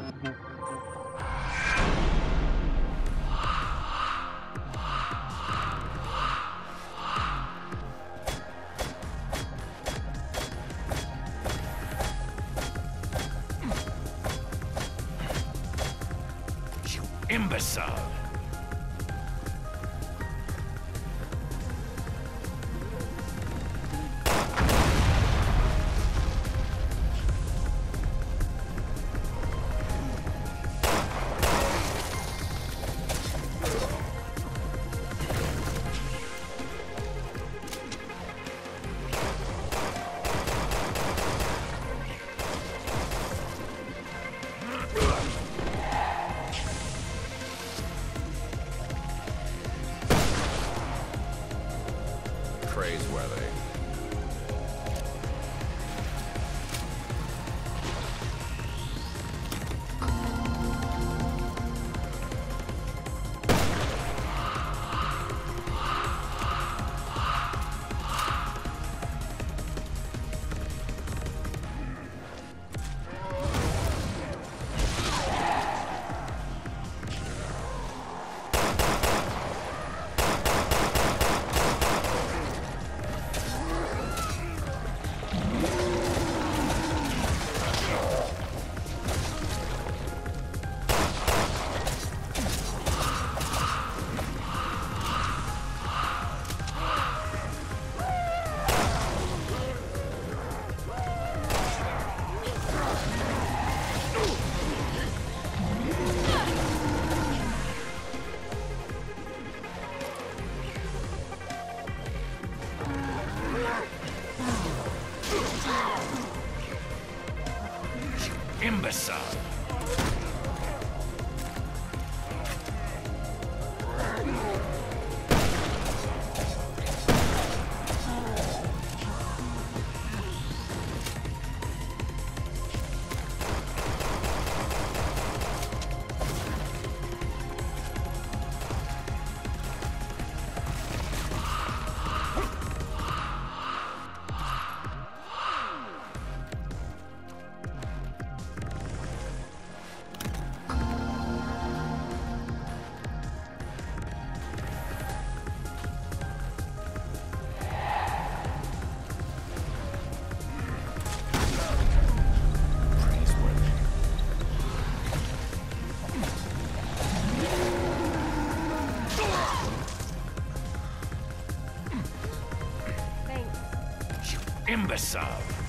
You imbecile! Imbecile! Imbecile!